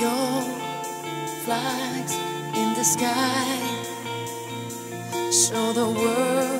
your flags in the sky. Show the world